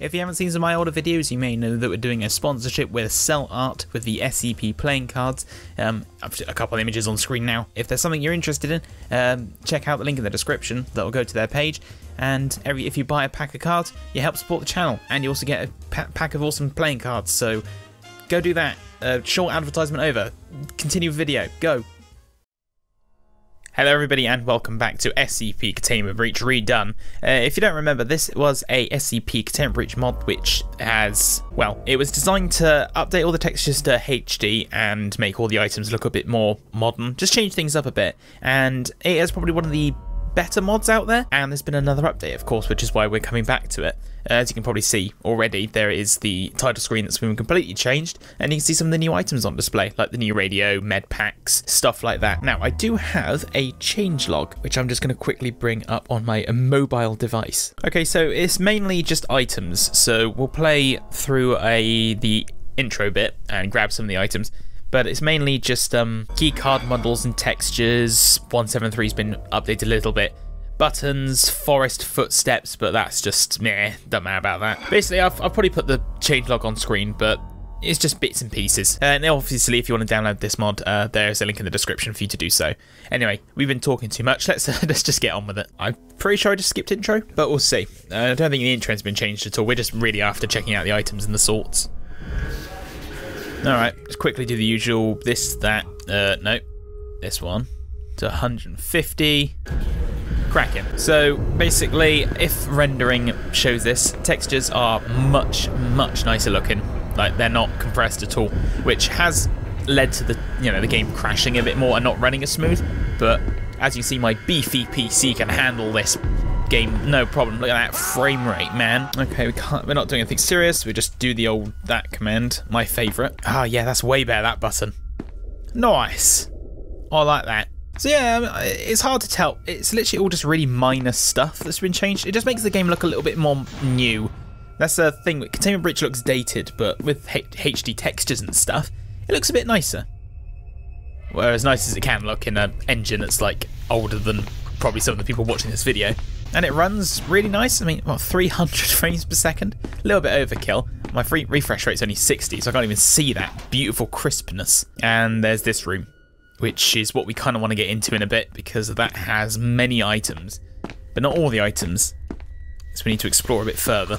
If you haven't seen some of my older videos, you may know that we're doing a sponsorship with Cell Art with the SCP playing cards. Um, a couple of images on screen now. If there's something you're interested in, um, check out the link in the description. That will go to their page. And every if you buy a pack of cards, you help support the channel, and you also get a pa pack of awesome playing cards. So go do that. Uh, short advertisement over. Continue video. Go. Hello everybody and welcome back to SCP Containment Breach Redone. Uh, if you don't remember, this was a SCP Containment Breach mod which has, well, it was designed to update all the textures to HD and make all the items look a bit more modern, just change things up a bit, and it is probably one of the better mods out there, and there's been another update, of course, which is why we're coming back to it. Uh, as you can probably see already, there is the title screen that's been completely changed, and you can see some of the new items on display, like the new radio, med packs, stuff like that. Now, I do have a changelog, which I'm just going to quickly bring up on my mobile device. Okay, so it's mainly just items, so we'll play through a the intro bit and grab some of the items but it's mainly just um, key card models and textures. 173's been updated a little bit. Buttons, forest footsteps, but that's just meh, don't matter about that. Basically, I've, I've probably put the changelog on screen, but it's just bits and pieces. Uh, and obviously, if you want to download this mod, uh, there's a link in the description for you to do so. Anyway, we've been talking too much. Let's uh, let's just get on with it. I'm pretty sure I just skipped intro, but we'll see. Uh, I don't think the intro's been changed at all. We're just really after checking out the items and the sorts. Alright, just quickly do the usual this, that, uh, no, this one to 150. Cracking. So basically, if rendering shows this, textures are much, much nicer looking. Like they're not compressed at all, which has led to the you know the game crashing a bit more and not running as smooth. But as you see, my beefy PC can handle this game, no problem. Look at that frame rate, man. Okay, we can't, we're not doing anything serious. We just do the old that command, my favorite. Ah, oh, yeah, that's way better, that button. Nice. I like that. So yeah, it's hard to tell. It's literally all just really minor stuff that's been changed. It just makes the game look a little bit more new. That's the thing. Containment Breach looks dated, but with HD textures and stuff, it looks a bit nicer. Well, as nice as it can look in an engine that's like older than probably some of the people watching this video and it runs really nice. I mean, what, 300 frames per second? A little bit overkill. My free refresh rate's only 60, so I can't even see that beautiful crispness. And there's this room, which is what we kind of want to get into in a bit because that has many items, but not all the items. So we need to explore a bit further.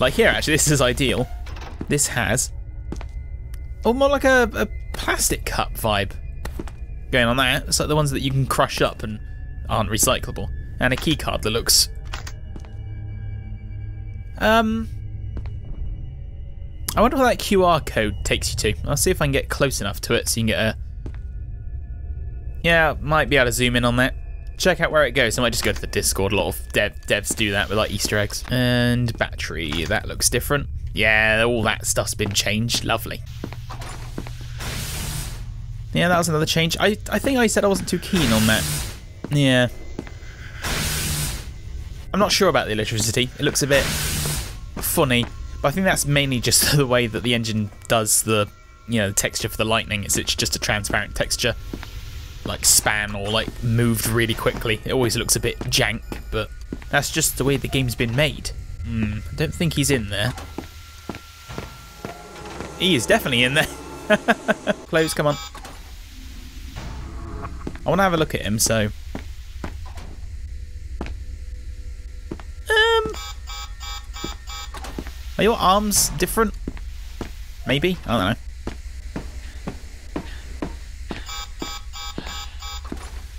Like here, actually, this is ideal. This has, oh, more like a, a plastic cup vibe going on there. It's like the ones that you can crush up and aren't recyclable and a keycard that looks... Um... I wonder what that QR code takes you to. I'll see if I can get close enough to it so you can get a... Yeah, might be able to zoom in on that. Check out where it goes. I might just go to the Discord. A lot of dev devs do that with like Easter eggs. And battery, that looks different. Yeah, all that stuff's been changed. Lovely. Yeah, that was another change. I, I think I said I wasn't too keen on that. Yeah, I'm not sure about the electricity. It looks a bit funny, but I think that's mainly just the way that the engine does the, you know, the texture for the lightning. It's, it's just a transparent texture, like span or like moved really quickly. It always looks a bit jank, but that's just the way the game's been made. Hmm, I don't think he's in there. He is definitely in there. Close, come on. I want to have a look at him, so Um... Are your arms different? Maybe? I don't know.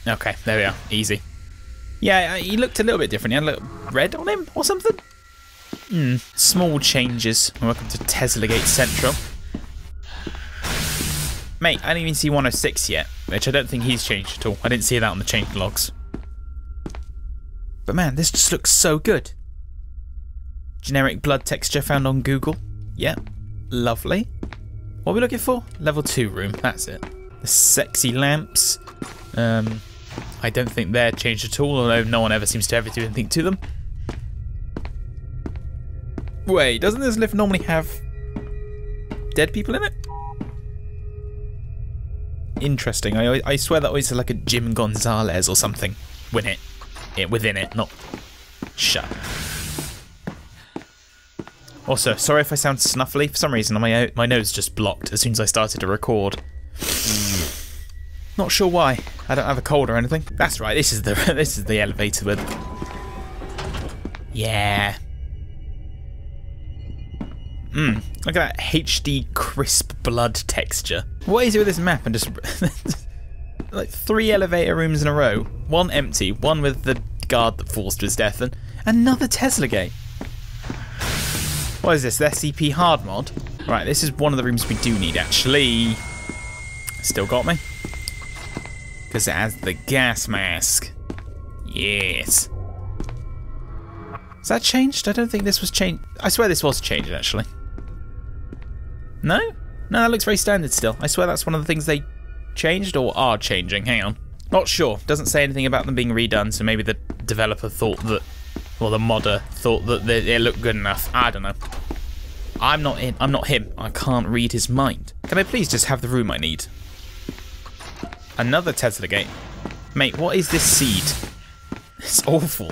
Okay, there we are. Easy. Yeah, uh, he looked a little bit different. He had a little red on him or something? Hmm, small changes. Welcome to Tesla Gate Central. Mate, I didn't even see 106 yet, which I don't think he's changed at all. I didn't see that on the change logs. But man, this just looks so good. Generic blood texture found on Google. Yep. Lovely. What are we looking for? Level 2 room. That's it. The sexy lamps. Um, I don't think they're changed at all, although no one ever seems to ever do anything to them. Wait, doesn't this lift normally have dead people in it? Interesting. I, I swear that was like a Jim Gonzalez or something. Win it. it within it, not shut. Also, sorry if I sound snuffly. For some reason, my my nose just blocked as soon as I started to record. Not sure why. I don't have a cold or anything. That's right. This is the this is the elevator with. Yeah. Mmm. Look at that HD crisp blood texture. What is it with this map and just like three elevator rooms in a row? One empty, one with the guard that falls to his death, and another Tesla gate. What is this? The SCP hard mod? Right, this is one of the rooms we do need actually. Still got me. Because it has the gas mask. Yes. Is that changed? I don't think this was changed. I swear this was changed actually. No? No, that looks very standard still. I swear that's one of the things they changed or are changing. Hang on. Not sure. Doesn't say anything about them being redone, so maybe the developer thought that or the modder thought that they, they looked good enough. I don't know. I'm not in. I'm not him. I can't read his mind. Can I please just have the room I need? Another Tesla gate. Mate, what is this seed? It's awful.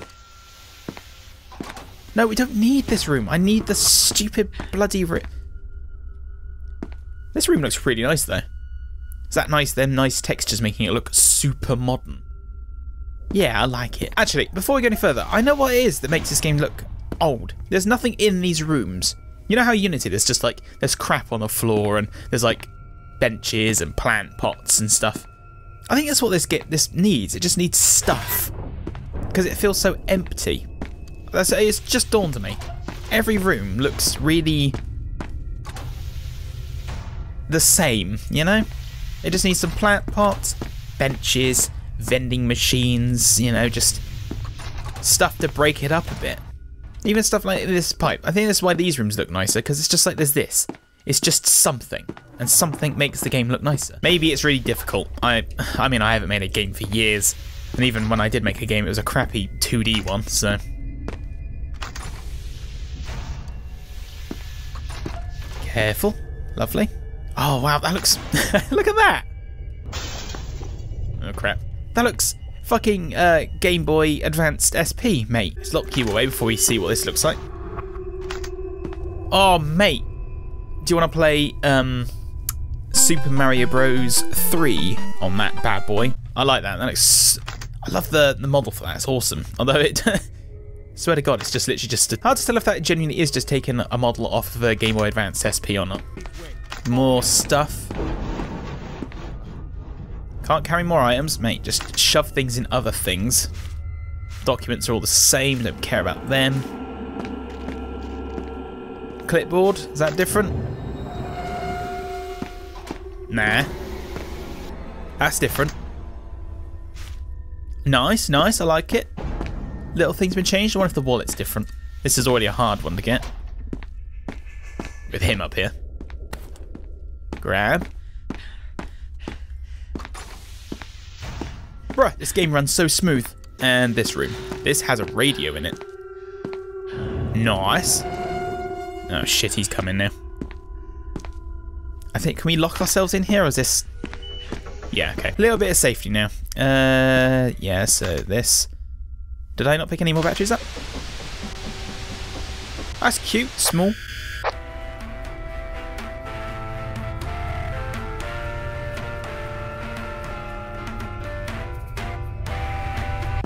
No, we don't need this room. I need the stupid bloody room. This room looks pretty nice though. Is that nice? Them nice textures making it look super modern. Yeah, I like it. Actually, before we go any further, I know what it is that makes this game look old. There's nothing in these rooms. You know how Unity, there's just like, there's crap on the floor and there's like benches and plant pots and stuff. I think that's what this get this needs. It just needs stuff. Because it feels so empty. That's it's just dawned on me. Every room looks really the same, you know? It just needs some plant pots, benches, vending machines, you know, just stuff to break it up a bit. Even stuff like this pipe. I think that's why these rooms look nicer, because it's just like there's this. It's just something, and something makes the game look nicer. Maybe it's really difficult. I, I mean, I haven't made a game for years, and even when I did make a game, it was a crappy 2D one, so... Careful. Lovely. Oh, wow, that looks... look at that! Oh, crap. That looks fucking uh, Game Boy Advanced SP, mate. Let's lock you away before we see what this looks like. Oh, mate. Do you want to play um, Super Mario Bros. 3 on that bad boy? I like that. That looks... I love the, the model for that. It's awesome. Although it... swear to God, it's just literally just... Hard to tell if that genuinely is just taking a model off of a Game Boy Advance SP or not. More stuff. Can't carry more items? Mate, just shove things in other things. Documents are all the same, don't care about them. Clipboard, is that different? Nah. That's different. Nice, nice, I like it. Little things been changed. I wonder if the wallet's different. This is already a hard one to get. With him up here. Grab. Bruh, this game runs so smooth. And this room. This has a radio in it. Nice. Oh shit, he's coming now. I think, can we lock ourselves in here or is this... Yeah, okay. A little bit of safety now. Uh, yeah, so this... Did I not pick any more batteries up? That's cute, small.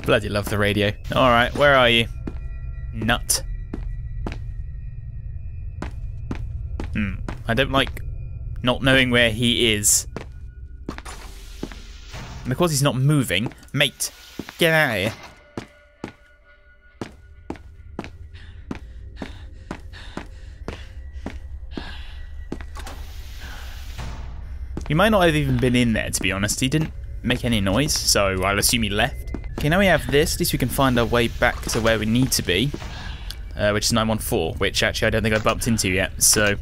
Bloody love the radio. Alright, where are you? Nut. Hmm. I don't like not knowing where he is. And because he's not moving. Mate, get out of here. He might not have even been in there, to be honest. He didn't make any noise, so I'll assume he left. Okay, now we have this. At least we can find our way back to where we need to be, uh, which is 914, which actually I don't think I've bumped into yet. So,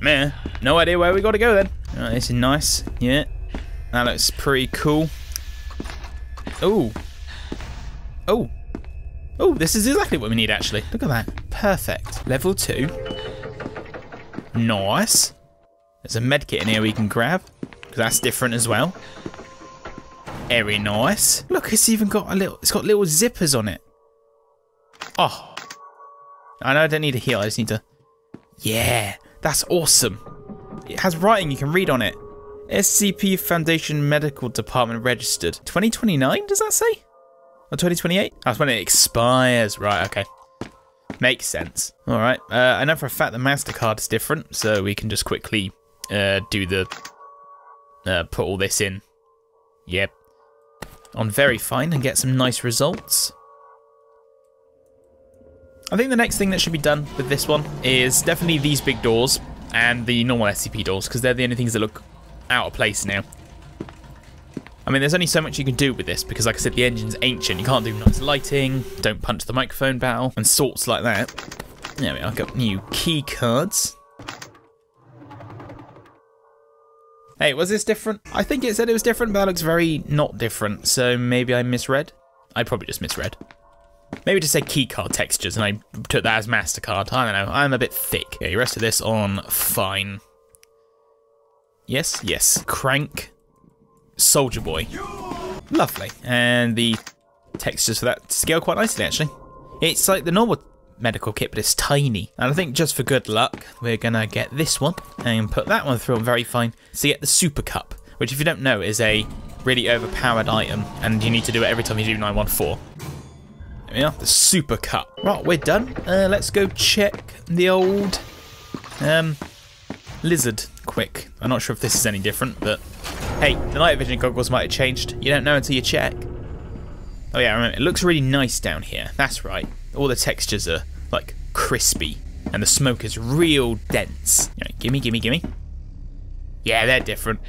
meh, no idea where we got to go then. Right, this is nice. Yeah, that looks pretty cool. Oh, oh, oh! This is exactly what we need actually. Look at that. Perfect. Level two. Nice. There's a medkit in here we can grab because that's different as well. Very nice. Look, it's even got a little, it's got little zippers on it. Oh. I know I don't need a heal, I just need to Yeah, that's awesome. It has writing you can read on it. SCP Foundation Medical Department registered. 2029, does that say? Or 2028? That's when it expires. Right, okay. Makes sense. All right. Uh, I know for a fact the MasterCard is different, so we can just quickly uh, do the... Uh, put all this in. Yep. On very fine and get some nice results. I think the next thing that should be done with this one is definitely these big doors and the normal SCP doors, because they're the only things that look out of place now. I mean, there's only so much you can do with this because, like I said, the engine's ancient. You can't do nice lighting, don't punch the microphone battle, and sorts like that. There we are. Got new key cards. Hey, was this different? I think it said it was different, but that looks very not different. So maybe I misread. I probably just misread. Maybe just say keycard textures, and I took that as Mastercard. I don't know. I'm a bit thick. Okay, rest of this on fine. Yes, yes. Crank. Soldier Boy. Lovely. And the textures for that scale quite nicely, actually. It's like the normal medical kit, but it's tiny. And I think just for good luck, we're going to get this one and put that one through on very fine. So you get the Super Cup, which if you don't know is a really overpowered item, and you need to do it every time you do 914. There we are, the Super Cup. Right, we're done. Uh, let's go check the old um, lizard quick. I'm not sure if this is any different, but hey, the night vision goggles might have changed. You don't know until you check. Oh yeah, remember, it looks really nice down here. That's right. All the textures are like crispy, and the smoke is real dense. Right, gimme, gimme, gimme. Yeah, they're different.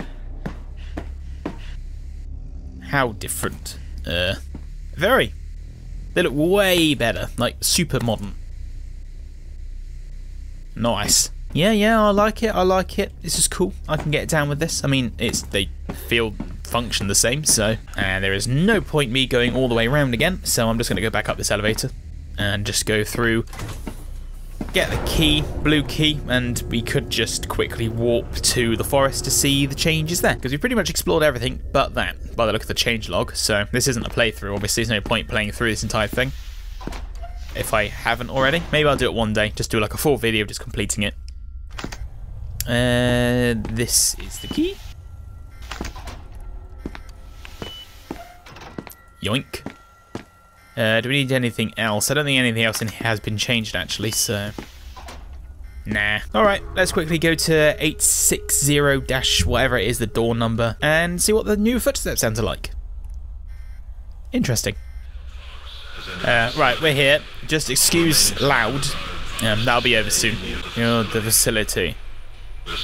How different? Uh, very. They look way better, like super modern. Nice. Yeah, yeah, I like it. I like it. This is cool. I can get down with this. I mean, it's they feel function the same, so and there is no point me going all the way around again. So I'm just going to go back up this elevator and just go through, get the key, blue key, and we could just quickly warp to the forest to see the changes there because we've pretty much explored everything but that by the look of the change log. So this isn't a playthrough. Obviously, there's no point playing through this entire thing if I haven't already. Maybe I'll do it one day, just do like a full video just completing it. Uh, this is the key. Yoink. Uh, do we need anything else? I don't think anything else has been changed actually, so... Nah. Alright, let's quickly go to 860 dash whatever it is, the door number, and see what the new footsteps sounds are like. Interesting. Uh, right, we're here. Just excuse loud. Um, that'll be over soon. You're the facility.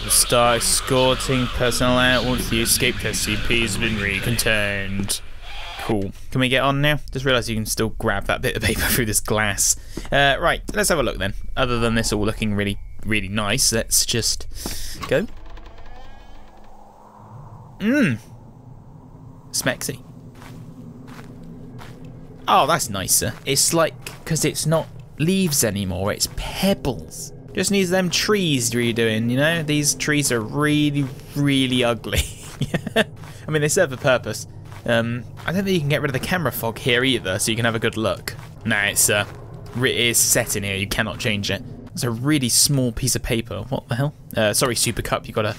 Start escorting personnel out once the escaped SCP has been recontained. Cool. Can we get on now? Just realised you can still grab that bit of paper through this glass. Uh, right, let's have a look then. Other than this all looking really, really nice, let's just go. Mmm. Smexy. Oh, that's nicer. It's like, because it's not leaves anymore, it's pebbles. Just needs them trees redoing, you know? These trees are really, really ugly. I mean, they serve a purpose. Um, I don't think you can get rid of the camera fog here either, so you can have a good look. Nah, it's, uh, it is set in here. You cannot change it. It's a really small piece of paper. What the hell? Uh, sorry, Super Cup. You got to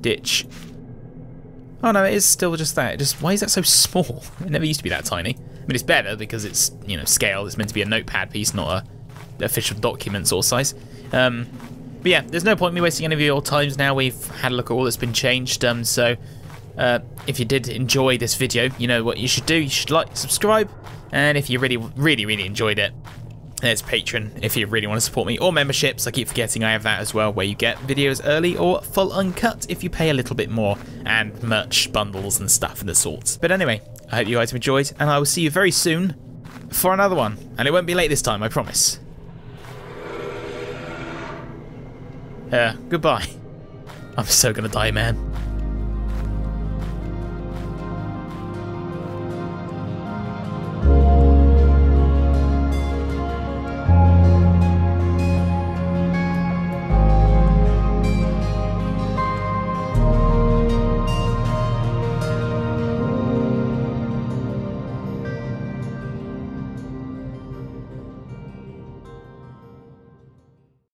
ditch. Oh no, it is still just that. Just why is that so small? It never used to be that tiny. I mean, it's better because it's you know scale. It's meant to be a notepad piece, not a official document size. Um, but yeah, there's no point me wasting any of your times now. We've had a look at all that's been changed. Um, so uh, if you did enjoy this video, you know what you should do. You should like, subscribe, and if you really, really, really enjoyed it, there's Patreon if you really want to support me, or memberships. I keep forgetting I have that as well, where you get videos early or full uncut if you pay a little bit more, and merch bundles and stuff of the sorts. But anyway, I hope you guys have enjoyed, and I will see you very soon for another one. And it won't be late this time, I promise. Uh, goodbye. I'm so gonna die, man.